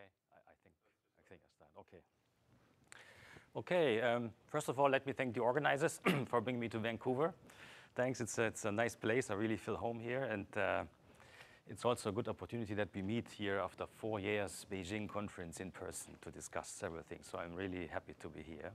Okay, I think I start. Okay. Okay, um, first of all, let me thank the organizers for bringing me to Vancouver. Thanks. It's a nice place. I really feel home here, and uh, it's also a good opportunity that we meet here after four years Beijing conference in person to discuss several things. So I'm really happy to be here.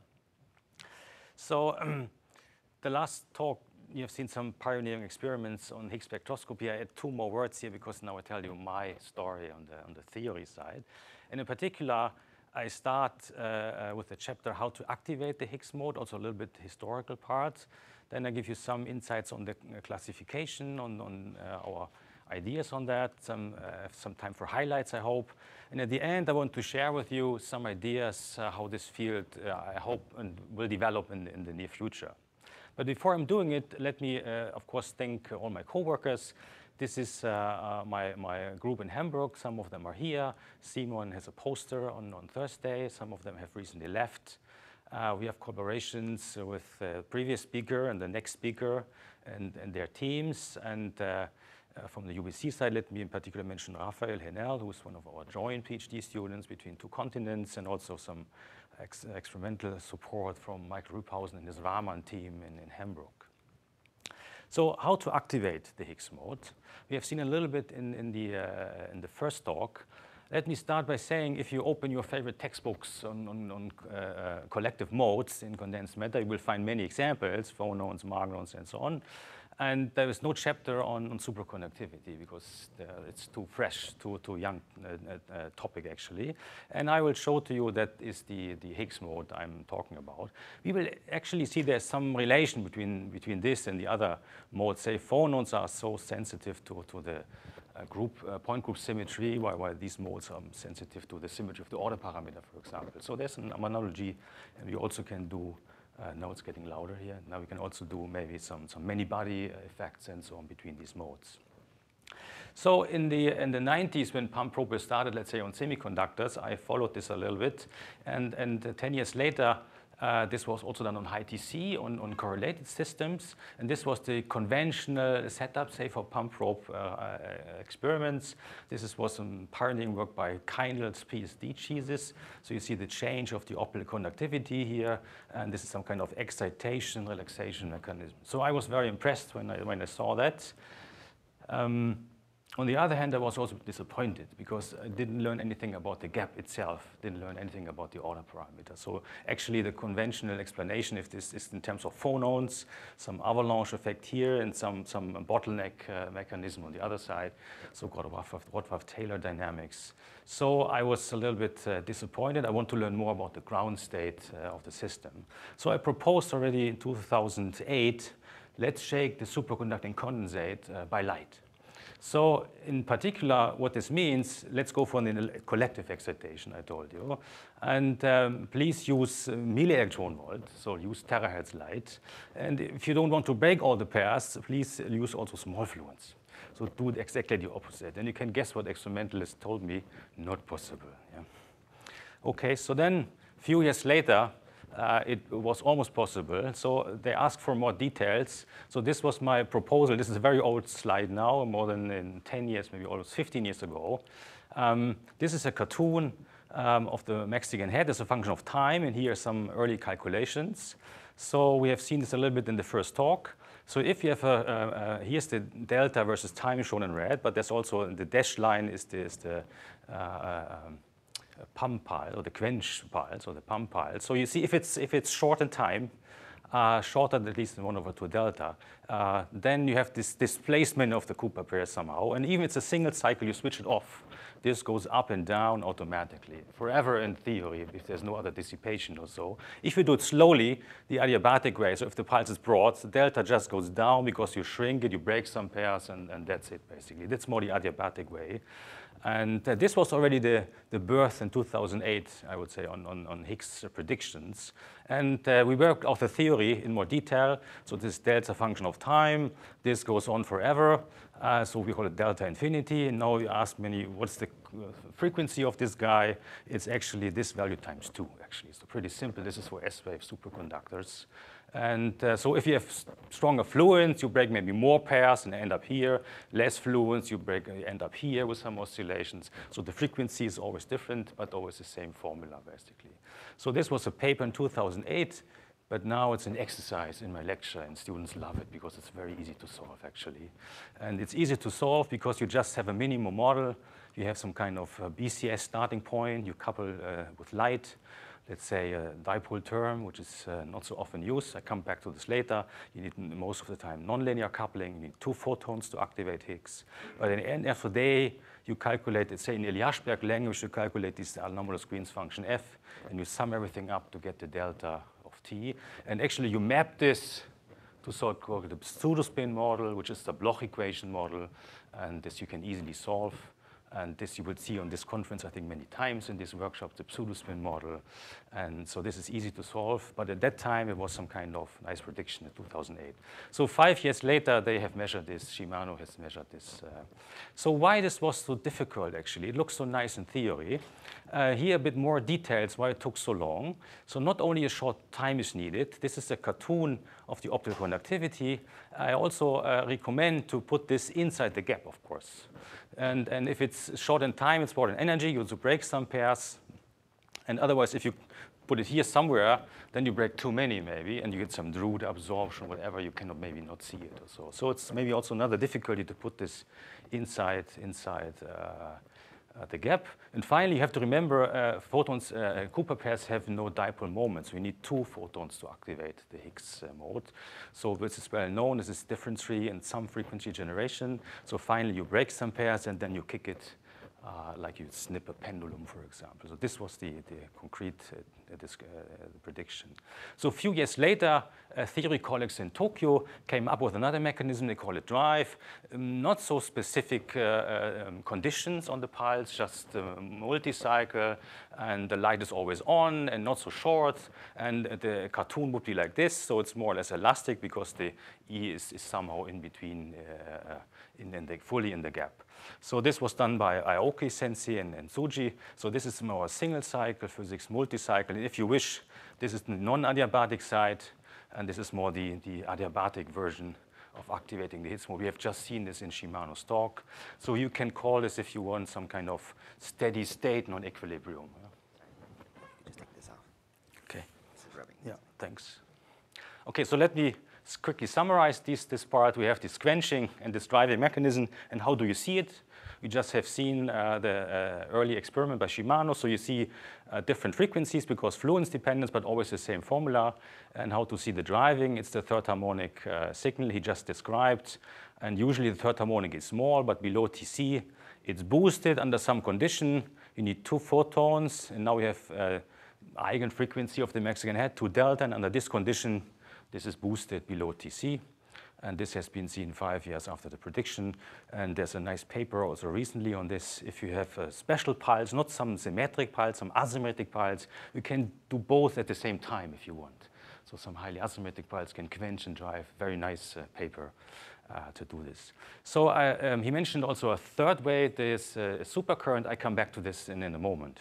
So, the last talk, you have seen some pioneering experiments on Higgs spectroscopy. I add two more words here because now I tell you my story on the, on the theory side. And in particular, I start uh, uh, with the chapter, how to activate the Higgs mode, also a little bit historical part. Then I give you some insights on the uh, classification, on our ideas on that, some some time for highlights, I hope. And at the end, I want to share with you some ideas, how this field, I hope and will develop in the near future. But before I'm doing it, let me, of course, thank all my coworkers. This is uh, uh, my group in Hamburg. Some of them are here. Simon has a poster on Thursday. Some of them have recently left. Uh, we have collaborations with the previous speaker and the next speaker and their teams. And from the UBC side, let me in particular mention Rafael Haenel, who is one of our joint PhD students between two continents, and also some experimental support from Michael Rübhausen and his Raman team in Hamburg. So how to activate the Higgs mode? We have seen a little bit in the uh, in the first talk. Let me start by saying, if you open your favorite textbooks on uh, uh, collective modes in condensed matter, you will find many examples, phonons, magnons, and so on. And there is no chapter on superconductivity because it's too fresh, too too young uh, uh, uh, topic, actually. And I will show to you that is the the Higgs mode I'm talking about. We will actually see there's some relation between between this and the other modes. Say, phonons are so sensitive to to the group point group symmetry, while these modes are sensitive to the symmetry of the order parameter, for example. So there's an analogy, and we also can do. Uh, now it's getting louder here. Now we can also do maybe some some many-body effects and so on between these modes. So in the in the 90s, when pump probe started, let's say, on semiconductors, I followed this a little bit. And, And uh, 10 years later, Uh, this was also done on high-TC, on correlated systems. And this was the conventional setup, say, for pump probe uh, uh, experiments. This was some pioneering work by Kaindl's PSD cheeses. So you see the change of the optical conductivity here, and this is some kind of excitation, relaxation mechanism. So I was very impressed when I saw that. Um, On the other hand, I was also disappointed because I didn't learn anything about the gap itself, didn't learn anything about the order parameter. So actually, the conventional explanation, if this is in terms of phonons, some avalanche effect here, and some bottleneck uh, mechanism on the other side, so-called Rothwarf-Taylor dynamics. So I was a little bit uh, disappointed. I want to learn more about the ground state uh, of the system. So I proposed already in 2008, let's shake the superconducting condensate by light. So in particular, what this means, let's go for a collective excitation, I told you. And um, please use uh, millielectron volt, so use terahertz light. And if you don't want to break all the pairs, please use also small fluence. So do exactly the opposite. And you can guess what experimentalists told me, not possible. Yeah. Okay, so then a few years later, Uh, it was almost possible. So they asked for more details. So this was my proposal. This is a very old slide now, more than 10 years, maybe almost 15 years ago. Um, this is a cartoon um, of the Mexican hat as a function of time, and here are some early calculations. So we have seen this a little bit in the first talk. So if you have a, here's the delta versus time shown in red, but there's also the dashed line is the uh, uh, um, pump pile or the quench pile, so the pump pile. So you see if it's if it's short in time, uh, shorter than at least 1 over 2 delta, uh, then you have this displacement of the Cooper pair somehow. And even if it's a single cycle, you switch it off, this goes up and down automatically, forever in theory, if there's no other dissipation or so. If you do it slowly, the adiabatic way, so if the pulse is broad, the delta just goes down because you shrink it, you break some pairs, and that's it, basically. That's more the adiabatic way. And uh, this was already the the birth in 2008, I would say, on Higgs predictions. And uh, we worked out the theory in more detail. So this delta function of time, this goes on forever. Uh, so we call it delta infinity. And now you ask me, what's the uh, frequency of this guy? It's actually this value times two, actually. So pretty simple. This is for S-wave superconductors. And uh, so if you have stronger fluence, you break maybe more pairs and end up here. Less fluence, you break you end up here with some oscillations. So the frequency is always different, but always the same formula, basically. So this was a paper in 2008, but now it's an exercise in my lecture, and students love it because it's very easy to solve, actually. And it's easy to solve because you just have a minimum model. You have some kind of BCS starting point. You couple uh, with light let's say, a dipole term, which is uh, not so often used. I come back to this later. You need most of the time nonlinear coupling. You need two photons to activate Higgs. But in the end of the day, you calculate, let's say in Eliashberg language, you calculate this anomalous Green's function f, and you sum everything up to get the delta t. And actually, you map this to so-called the pseudospin model, which is the Bloch equation model, and this you can easily solve. And this you will see on this conference, I think, many times in this workshop, the pseudospin model. And so this is easy to solve. But at that time, it was some kind of nice prediction in 2008. So five years later, they have measured this. Shimano has measured this. Uh, so why this was so difficult, actually? It looks so nice in theory. Uh, here, a bit more details why it took so long. So not only a short time is needed. This is a cartoon of the optical conductivity. I also uh, recommend to put this inside the gap, of course. And, and if it's short in time, it's short in energy, you also break some pairs. And otherwise, if you put it here somewhere, then you break too many maybe, and you get some Drude absorption, whatever, you cannot maybe not see it or so. So it's maybe also another difficulty to put this inside, inside uh, the gap. And finally, you have to remember uh, photons, uh, Cooper pairs have no dipole moments. We need two photons to activate the Higgs uh, mode. So this is well known. This is difference-free and sum frequency generation. So finally, you break some pairs and then you kick it uh, like you snip a pendulum, for example. So this was the, the concrete uh, this, uh, prediction. So a few years later, uh, theory colleagues in Tokyo came up with another mechanism, they call it drive. Um, not so specific uh, uh, um, conditions on the pulse, just multi-cycle, and the light is always on and not so short, and the cartoon would be like this, so it's more or less elastic because the E is, is somehow in between, in, in the, fully in the gap. So this was done by Aoki sensei and, and Tsuji. So this is more single cycle physics, multi-cycle. And if you wish, this is the non-adiabatic side, and this is more the, the adiabatic version of activating the Higgs mode. We have just seen this in Shimano's talk. So you can call this, if you want, some kind of steady state non-equilibrium. Just take this off. Okay. This is rubbing. Yeah, thanks. Okay, so let me quickly summarize this, this part. We have this quenching and this driving mechanism. And how do you see it? You just have seen uh, the uh, early experiment by Shimano. So you see uh, different frequencies because fluence dependence, but always the same formula. And how to see the driving. It's the third harmonic uh, signal he just described. And usually the third harmonic is small, but below TC, it's boosted under some condition. You need two photons. And now we have uh, eigenfrequency of the Mexican hat, 2 delta. And under this condition, this is boosted below TC. And this has been seen five years after the prediction. And there's a nice paper also recently on this. If you have a special pulse, not some symmetric pulse, some asymmetric pulse, you can do both at the same time if you want. So some highly asymmetric pulse can quench and drive. Very nice uh, paper uh, to do this. So uh, um, he mentioned also a third way, there's a supercurrent. I come back to this in, in a moment.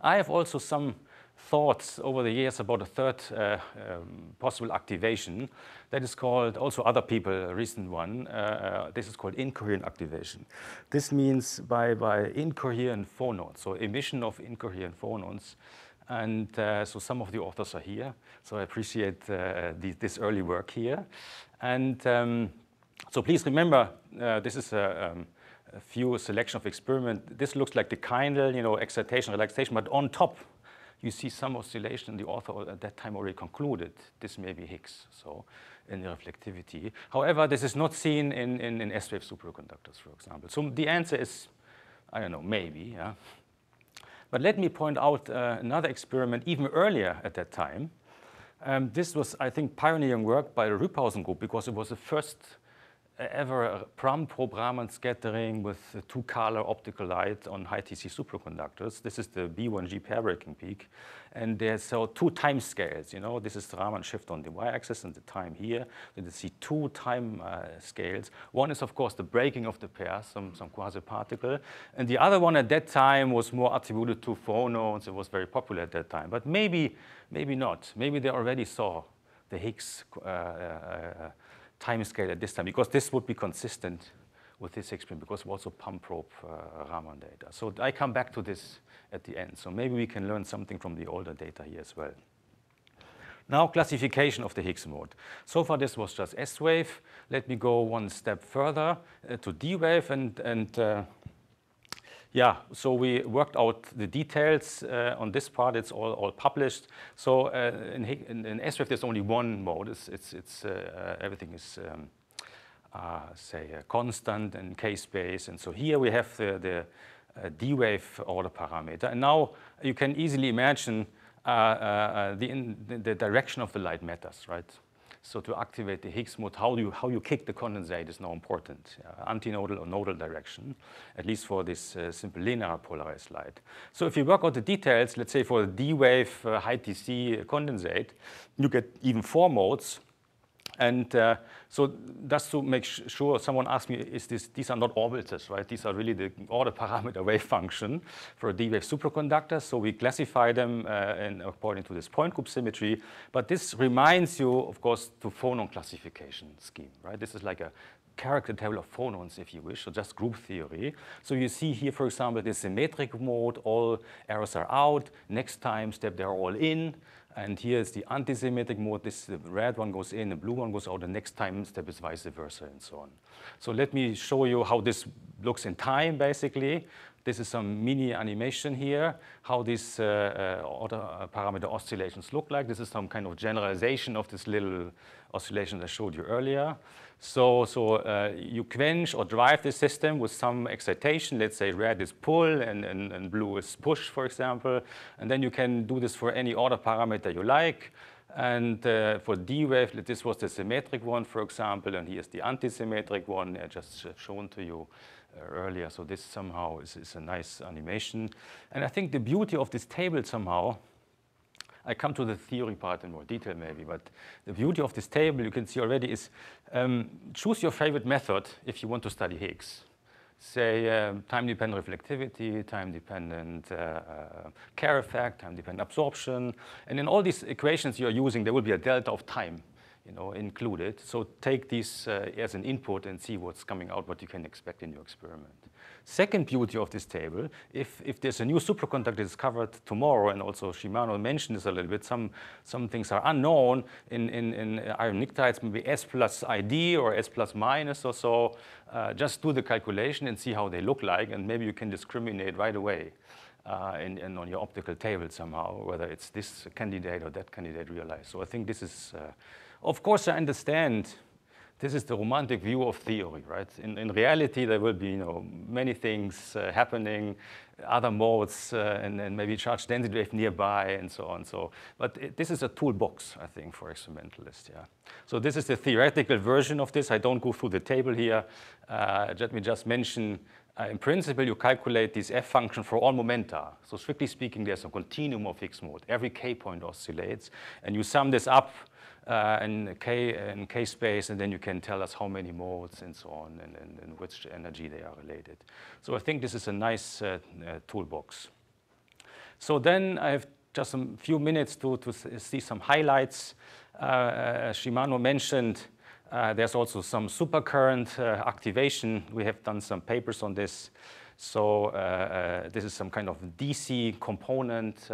I have also some thoughts over the years about a third uh, um, possible activation that is called, also other people, a recent one, uh, uh, this is called incoherent activation. This means by, by incoherent phonons, so emission of incoherent phonons. And uh, so some of the authors are here, so I appreciate uh, the, this early work here. And um, so please remember, uh, this is a, um, a few selection of experiment. This looks like the Kaindl, you know, excitation, relaxation, but on top you see some oscillation. The author at that time already concluded this may be Higgs, so in the reflectivity. However, this is not seen in, in, in S-wave superconductors, for example. So the answer is, I don't know, maybe. Yeah? But let me point out uh, another experiment even earlier at that time. Um, this was, I think, pioneering work by the Rübhausen group because it was the first ever PRAM program scattering with two-color optical light on high TC superconductors. This is the B1G pair breaking peak. And there's so two time scales, you know, this is the Raman shift on the y-axis and the time here. Then you see two time uh, scales. One is, of course, the breaking of the pair, some, some quasi-particle. And the other one at that time was more attributed to phonons. It was very popular at that time. But maybe, maybe not. Maybe they already saw the Higgs uh, uh, time scale at this time, because this would be consistent with this experiment, because we also pump probe uh, Raman data. So I come back to this at the end. So maybe we can learn something from the older data here as well. Now classification of the Higgs mode. So far this was just S wave. Let me go one step further uh, to D wave and, and uh, yeah, so we worked out the details uh, on this part. It's all, all published. So uh, in, in, in S-Wave, there's only one mode. It's, it's, it's uh, everything is, um, uh, say, constant and k-space. And so here we have the, the D-wave order parameter. And now you can easily imagine uh, uh, the, in, the direction of the light matters, right? So to activate the Higgs mode, how you, how you kick the condensate is now important, uh, antinodal or nodal direction, at least for this uh, simple linear polarized light. So if you work out the details, let's say for the D-wave uh, high TC condensate, you get even four modes. And uh, so just to make sure, someone asked me, is this, these are not orbitals, right? These are really the order parameter wave function for a D-wave superconductor. So we classify them uh, in, according to this point group symmetry. But this reminds you, of course, to phonon classification scheme, right? This is like a character table of phonons, if you wish, so just group theory. So you see here, for example, the symmetric mode, all errors are out. Next time step, they're all in. And here is the antisymmetric mode. This red one goes in, the blue one goes out. The next time step is vice versa, and so on. So let me show you how this looks in time, basically. This is some mini animation here, how these uh, uh, order uh, parameter oscillations look like. This is some kind of generalization of this little oscillation I showed you earlier. So, so uh, you quench or drive the system with some excitation. Let's say red is pull and, and, and blue is push, for example. And then you can do this for any order parameter you like. And uh, for D-wave, this was the symmetric one, for example, and here's the antisymmetric one I just shown to you uh, earlier. So this somehow is, is, a nice animation. And I think the beauty of this table somehow I come to the theory part in more detail maybe, but the beauty of this table you can see already is um, choose your favorite method if you want to study Higgs. Say um, time-dependent reflectivity, time-dependent uh, uh, Kerr effect, time-dependent absorption, and in all these equations you're using, there will be a delta of time you know, included. So take these uh, as an input and see what's coming out, what you can expect in your experiment. Second beauty of this table, if, if there's a new superconductor discovered tomorrow, and also Shimano mentioned this a little bit, some, some things are unknown in, in, in iron pnictides, maybe S plus ID or S plus minus or so, uh, just do the calculation and see how they look like, and maybe you can discriminate right away. Uh, in, in, on your optical table somehow, whether it's this candidate or that candidate realized. So I think this is, uh, of course, I understand this is the romantic view of theory, right? In, in reality, there will be you know, many things uh, happening, other modes, uh, and, and, maybe charge density wave nearby, and so on. So, but it, this is a toolbox, I think, for experimentalists. Yeah. So this is the theoretical version of this. I don't go through the table here. Uh, let me just mention. Uh, in principle, you calculate this f function for all momenta. So strictly speaking, there's a continuum of Higgs mode. Every k point oscillates, and you sum this up uh, in K in K space, and then you can tell us how many modes and so on, and, and, and which energy they are related. So I think this is a nice uh, uh, toolbox. So then I have just a few minutes to, to see some highlights. Uh, uh, Shimano mentioned uh, there's also some supercurrent activation. We have done some papers on this. So this is some kind of DC component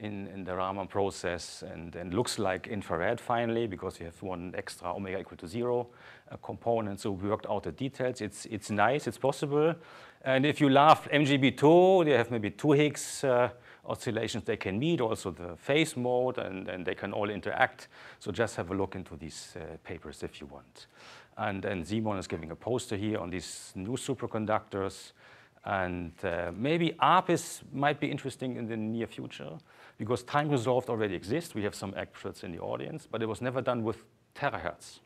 in, in the Raman process and, and looks like infrared finally because you have one extra omega equal to zero uh, component. So we worked out the details. It's, it's nice, it's possible. And if you love MgB2, they have maybe two Higgs uh, oscillations they can meet, also the phase mode, and, and they can all interact. So just have a look into these uh, papers if you want. And then Simon is giving a poster here on these new superconductors. And uh, maybe ARPES might be interesting in the near future because time resolved already exists. We have some experts in the audience, but it was never done with terahertz.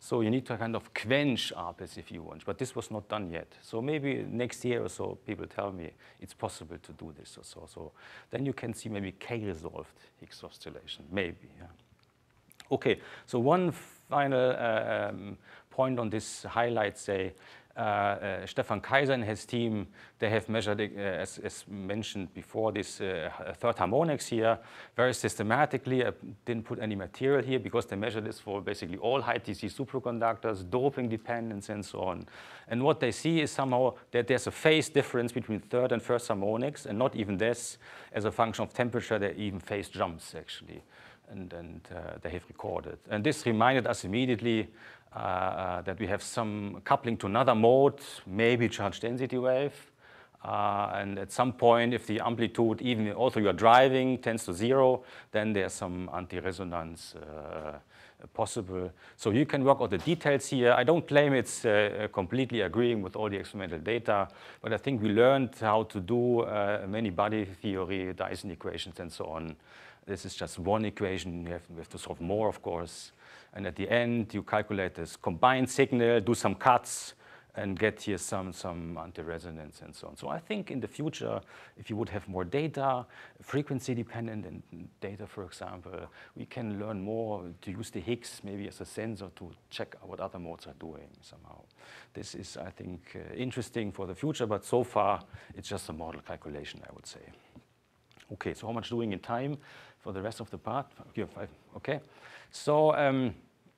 So you need to kind of quench ARPES if you want, but this was not done yet. So maybe next year or so, people tell me it's possible to do this or so. So then you can see maybe K-resolved Higgs oscillation, maybe. Yeah. Okay, so one final uh, um, point on this highlight, say, Stefan Kaiser and his team, they have measured, uh, as, as, mentioned before, these third harmonics here very systematically. I didn't put any material here because they measure this for basically all high TC superconductors, doping dependence, and so on. And what they see is somehow that there's a phase difference between third and first harmonics, and not even this. As a function of temperature, there even phase jumps, actually. And, and uh, they have recorded. And this reminded us immediately uh, uh, that we have some coupling to another mode, maybe charge density wave. Uh, and at some point, if the amplitude, even also you're driving, tends to zero, then there's some anti-resonance uh, possible. So you can work on the details here. I don't claim it's uh, completely agreeing with all the experimental data, but I think we learned how to do uh, many body theory, Dyson equations, and so on. This is just one equation. We have, have to solve more, of course. And at the end, you calculate this combined signal, do some cuts, and get here some, some anti-resonance and so on. So I think in the future, if you would have more data, frequency-dependent data, for example, we can learn more to use the Higgs maybe as a sensor to check what other modes are doing somehow. This is, I think, uh, interesting for the future, but so far, it's just a model calculation, I would say. Okay, so how much doing in time for the rest of the part? Okay, so um,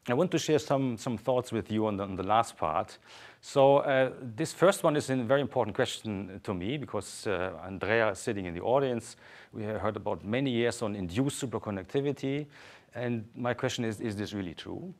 I want to share some, some thoughts with you on the, on the last part. So uh, this first one is a very important question to me because uh, Andrea is sitting in the audience. We have heard about many years on induced superconductivity. And my question is, is this really true?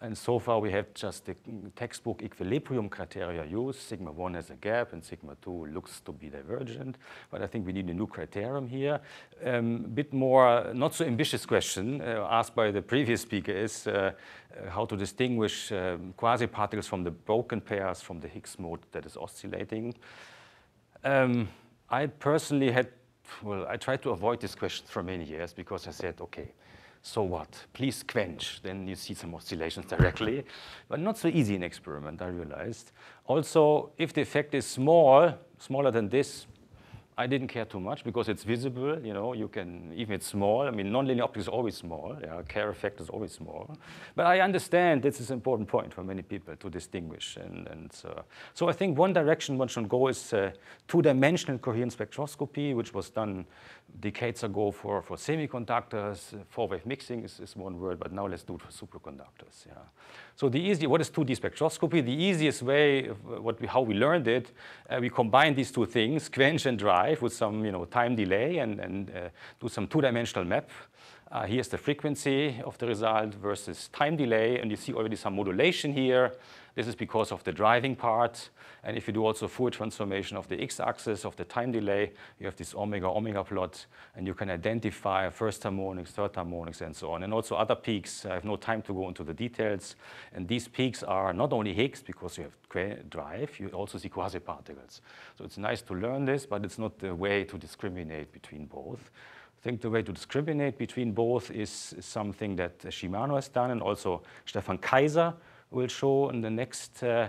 And so far we have just the textbook equilibrium criteria used. Sigma 1 has a gap and sigma 2 looks to be divergent. But I think we need a new criterion here. A um, bit more, not so ambitious question uh, asked by the previous speaker is uh, uh, how to distinguish um, quasi-particles from the broken pairs from the Higgs mode that is oscillating. Um, I personally had, well, I tried to avoid this question for many years because I said, okay, so what? Please quench. Then you see some oscillations directly. But not so easy in experiment, I realized. Also, if the effect is small, smaller than this, I didn't care too much because it's visible, you know, you can, even it's small. I mean, nonlinear optics is always small. Yeah, Kerr effect is always small. But I understand this is an important point for many people to distinguish. And, and so, so I think one direction one should go is uh, two-dimensional coherent spectroscopy, which was done decades ago for, for semiconductors. Four-wave mixing is, is one word, but now let's do it for superconductors. Yeah. So the easy, what is 2D spectroscopy? The easiest way, what we, how we learned it, uh, we combine these two things, quench and drive, with some you know, time delay and, and uh, do some two-dimensional map. Uh, here's the frequency of the result versus time delay, and you see already some modulation here. This is because of the driving part. And if you do also Fourier transformation of the x-axis of the time delay, you have this omega-omega plot, and you can identify first harmonics, third harmonics, and so on. And also other peaks. I have no time to go into the details. And these peaks are not only Higgs, because you have drive, you also see quasi-particles. So it's nice to learn this, but it's not the way to discriminate between both. Think the way to discriminate between both is something that Shimano has done, and also Stefan Kaiser, will show in the next, uh,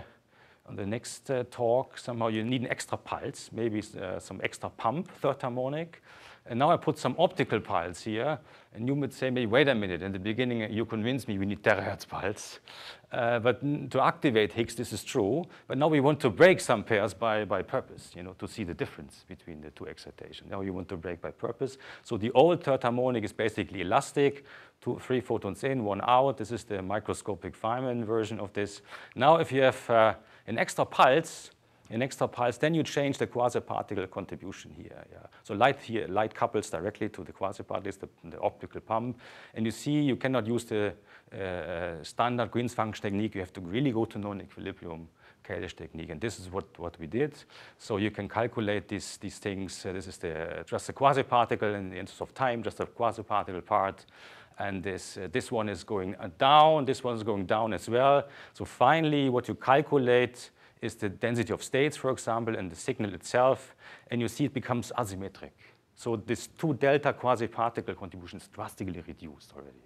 on the next uh, talk. Somehow you need an extra pulse, maybe uh, some extra pump, third harmonic. And now I put some optical pulse here, and you would say, maybe, wait a minute, in the beginning you convinced me we need terahertz pulse. Uh, but to activate Higgs, this is true. But now we want to break some pairs by, by purpose, you know, to see the difference between the two excitations. Now you want to break by purpose. So the old third harmonic is basically elastic, two, three photons in, one out. This is the microscopic Feynman version of this. Now if you have an extra pulse, an extra pulse, then you change the quasi-particle contribution here. Yeah. So light here, light couples directly to the quasi-particles, the, the, optical pump. And you see you cannot use the uh, standard Green's function technique. You have to really go to non-equilibrium Keldysh technique. And this is what, what we did. So you can calculate these, these things. Uh, this is the, just a quasi-particle in the interest of time, just a quasi-particle part. And this, uh, this one is going down, this one is going down as well. So finally, what you calculate is the density of states, for example, and the signal itself, and you see it becomes asymmetric. So this two delta quasi-particle contribution is drastically reduced already.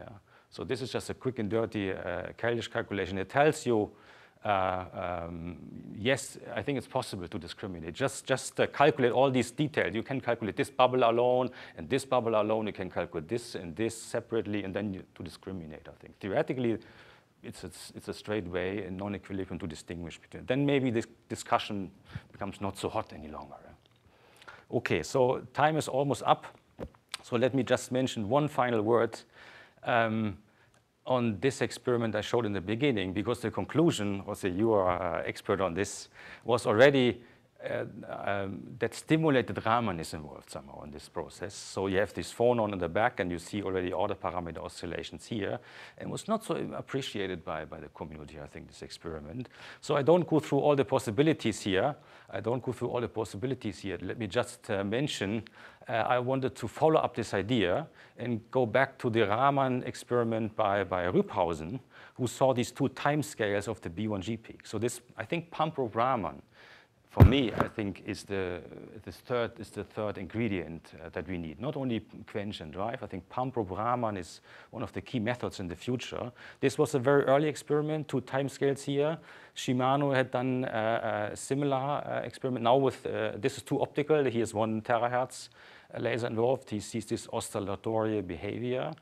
Yeah. So this is just a quick and dirty uh, Keldysh calculation. It tells you, uh, um, yes, I think it's possible to discriminate. Just, just uh, calculate all these details. You can calculate this bubble alone and this bubble alone. You can calculate this and this separately, and then you, to discriminate, I think. Theoretically, it's, it's, it's a straight way in non-equilibrium to distinguish between. Then maybe this discussion becomes not so hot any longer. Okay, so time is almost up. So let me just mention one final word um, on this experiment I showed in the beginning, because the conclusion, also you are uh, expert on this, was already uh, um, that stimulated Raman is involved somehow in this process. So you have this phonon in the back, and you see already all the parameter oscillations here. And was not so appreciated by, by the community, I think, this experiment. So I don't go through all the possibilities here. I don't go through all the possibilities here. Let me just uh, mention, uh, I wanted to follow up this idea and go back to the Raman experiment by, by Rübhausen, who saw these two time scales of the B1G peak. So this, I think, Pump-Probe Raman for me, I think is the, the third is the third ingredient uh, that we need. Not only quench and drive. I think Pump-Probe Raman is one of the key methods in the future. This was a very early experiment, two timescales here. Shimano had done uh, a similar uh, experiment. Now with uh, this is too optical. Here's one terahertz uh, laser involved. He sees this oscillatory behavior.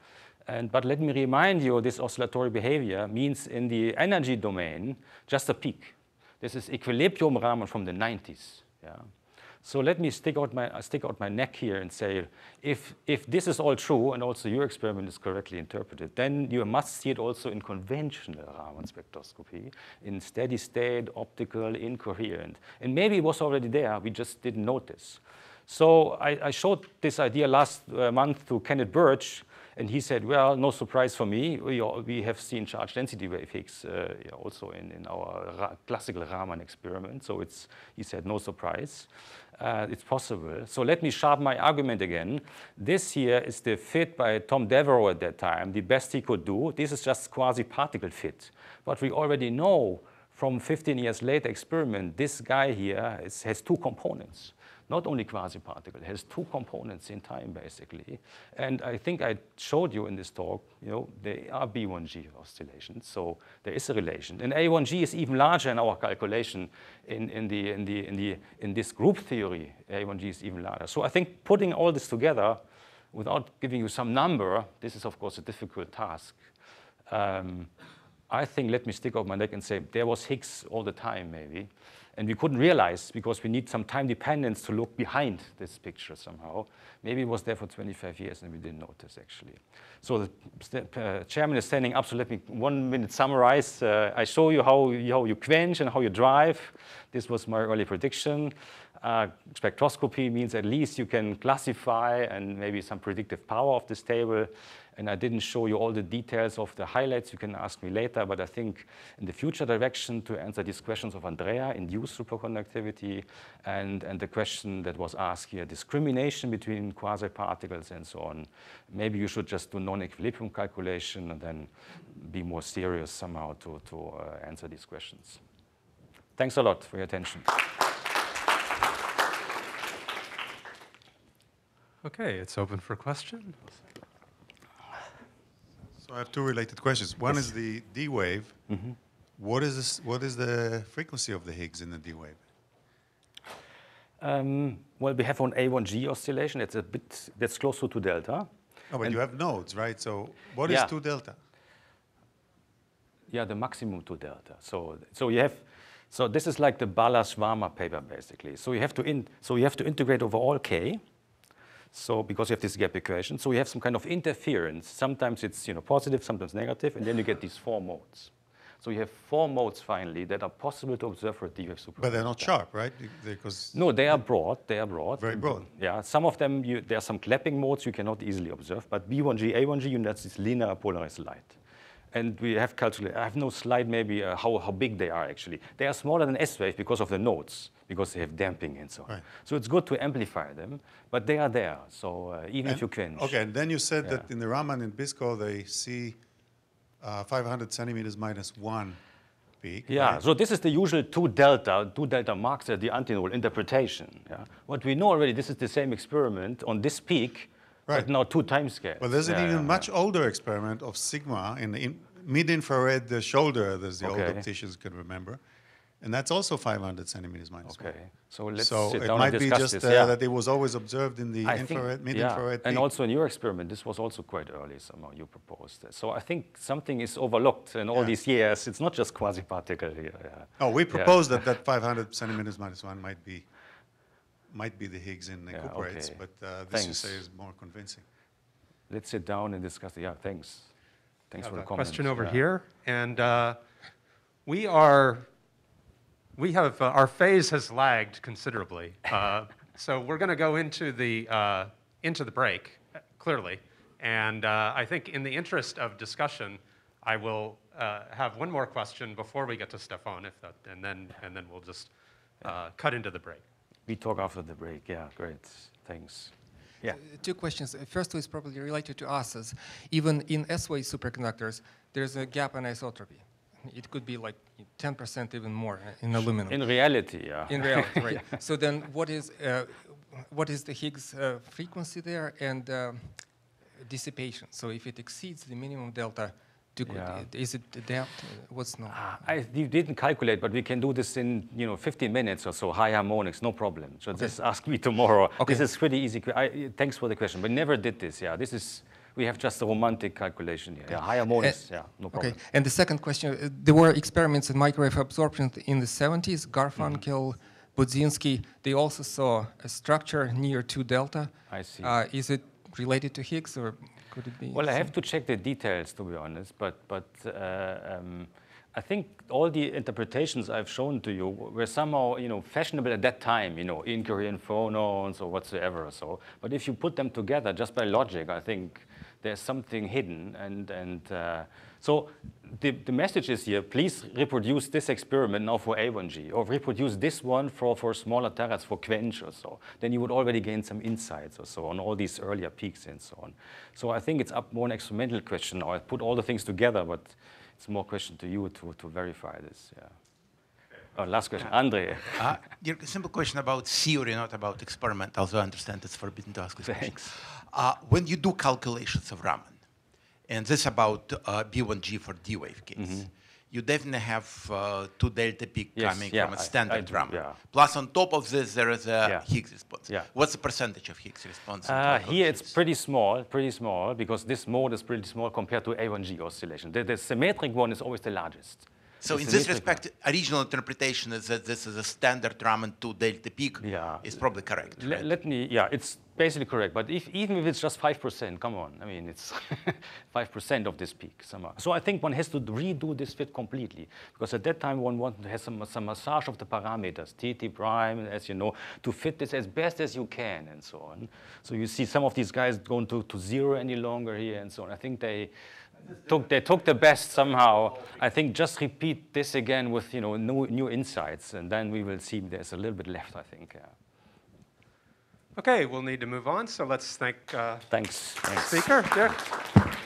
And, but let me remind you, this oscillatory behavior means in the energy domain just a peak. This is equilibrium Raman from the 90s. Yeah. So let me stick out my, stick out my neck here and say, if, if this is all true and also your experiment is correctly interpreted, then you must see it also in conventional Raman spectroscopy, in steady state, optical, incoherent. And maybe it was already there, we just didn't notice. So I, I showed this idea last uh, month to Kenneth Burch, and he said, well, no surprise for me. We, we have seen charge density wave Higgs uh, also in, in our Ra classical Raman experiment. So it's, he said, no surprise. Uh, it's possible. So let me sharpen my argument again. This here is the fit by Tom Devereux at that time, the best he could do. This is just quasi-particle fit. But we already know from 15 years later experiment, this guy here is, has two components not only quasi-particle, it has two components in time, basically. And I think I showed you in this talk, you know, they are B1G oscillations, so there is a relation. And A1G is even larger in our calculation in, in, the, in, the, in, the, in this group theory, A1G is even larger. So I think putting all this together, without giving you some number, this is of course a difficult task. Um, I think, let me stick out my neck and say, there was Higgs all the time, maybe. And we couldn't realize because we need some time dependence to look behind this picture somehow. Maybe it was there for 25 years and we didn't notice actually. So the uh, chairman is standing up, so let me one minute summarize. Uh, I show you how, how you quench and how you drive. This was my early prediction. Uh, spectroscopy means at least you can classify and maybe some predictive power of this table. And I didn't show you all the details of the highlights. You can ask me later. But I think in the future direction to answer these questions of Andrea, induced superconductivity, and, and the question that was asked here, discrimination between quasi-particles and so on, maybe you should just do non-equilibrium calculation and then be more serious somehow to, to uh, answer these questions. Thanks a lot for your attention. Okay, it's open for questions. So I have two related questions. One is the D wave. Mm-hmm. What is this, what is the frequency of the Higgs in the D wave? Um, well, we have an A1G oscillation. It's a bit that's close to 2 delta. Oh, but And- you have nodes, right? So what is Yeah. 2 delta? Yeah, the maximum 2 delta. So, so you have, so this is like the Bala-Schwarmer paper basically. So you have to in, so you have to integrate over all k. So because you have this gap equation, so you have some kind of interference. Sometimes it's you know positive, sometimes negative, and then you get these four modes. So you have four modes finally that are possible to observe for a D wave super. But they're not sharp, right? Because No, they are broad. They are broad. Very broad. Yeah, some of them, you, there are some clapping modes you cannot easily observe. But B1G, A1G, you know, that's this linear polarized light. And we have calculated, I have no slide maybe uh, how, how big they are actually. They are smaller than S-wave because of the nodes, because they have damping and so on. Right. So it's good to amplify them, but they are there. So uh, even if you quench. Okay, and then you said that in the Raman and BSCCO they see uh, 500 centimeters minus one peak. Yeah, right? so this is the usual two delta, two delta marks at the antinode interpretation. Yeah? What we know already, this is the same experiment on this peak, Right. but now two time scales. But there's an Yeah, even yeah, much older experiment of sigma in the in mid-infrared uh, shoulder, as the old opticians can remember. And that's also 500 centimeters minus one. Okay, so let's So sit it down might and be discuss just this. uh, yeah. that it was always observed in the I think- infrared, yeah, mid-infrared And peak. also in your experiment, this was also quite early somehow you proposed. it. So I think something is overlooked in all Yeah. these years. It's not just quasi-particle here. Yeah. Oh, we Yeah. proposed that that 500 centimeters minus one might be, might be the Higgs in the Yeah, cuprates, okay. but uh, this you say is more convincing. Let's sit down and discuss it. Yeah, thanks. Thanks have for the a comment. question over yeah. here, and uh, we are, we have, uh, our phase has lagged considerably. Uh, So we're going to go into the, uh, into the break, uh, clearly. And uh, I think in the interest of discussion, I will uh, have one more question before we get to Stefan, if that, and then, and then we'll just uh, cut into the break. We talk after the break. Yeah, great. Thanks. Yeah. Two questions. Uh, First is probably related to us. Even in S-wave superconductors, there's a gap anisotropy. It could be like 10% even more in aluminum. In reality, yeah. In reality, right. So then what is, uh, what is the Higgs uh, frequency there and um, dissipation? So if it exceeds the minimum delta, Yeah. is it depth? What's no? Ah, I you didn't calculate, but we can do this in you know 15 minutes or so, high harmonics, no problem. So just ask me tomorrow. Okay. This is pretty easy. I, thanks for the question. We never did this. Yeah, this is we have just a romantic calculation here. Yeah, high harmonics. yeah, no problem. Okay. And the second question, uh, there were experiments in microwave absorption in the 70s. Garfunkel, Budzinski, they also saw a structure near 2 delta. I see. Uh, is it related to Higgs or could it be? Well, I have to check the details to be honest, but but uh, um, I think all the interpretations I've shown to you were somehow you know fashionable at that time, you know, incoherent phonons or whatsoever. So, but if you put them together just by logic, I think there's something hidden, and and uh, so the the message is here: please reproduce this experiment now for A1G, or reproduce this one for for smaller terads for Quench or so. Then you would already gain some insights or so on all these earlier peaks and so on. So I think it's up more an experimental question now. I put all the things together, but it's more question to you to, to verify this. Yeah. Oh, last question, Andre. Uh, a simple question about theory, not about experiment, although I understand it's forbidden to ask this question. Thanks. Uh, when you do calculations of Raman, and this about uh, B1G for D-wave case, you definitely have uh, two delta peak. Yes, coming yeah, from a standard do, Raman. yeah. Plus, on top of this, there is a Yeah. Higgs response. Yeah. What's the percentage of Higgs response? Uh, here it's pretty small, pretty small, because this mode is pretty small compared to A1G oscillation. The, the symmetric one is always the largest. So in this respect, original interpretation is that this is a standard Raman 2 delta peak Yeah. is probably correct. Right? Let me, yeah, it's basically correct. But if, even if it's just 5%, come on, I mean, it's 5% of this peak somehow. So I think one has to redo this fit completely, because at that time one wanted to have some, some massage of the parameters, TT prime, as you know, to fit this as best as you can and so on. So you see some of these guys going to, to zero any longer here and so on. I think they, took, they took the best somehow. I think just repeat this again with, you know, new, new insights, and then we will see there's a little bit left, I think. Yeah. Okay, we'll need to move on, so let's thank uh, Thanks. Thanks. speaker, Dick.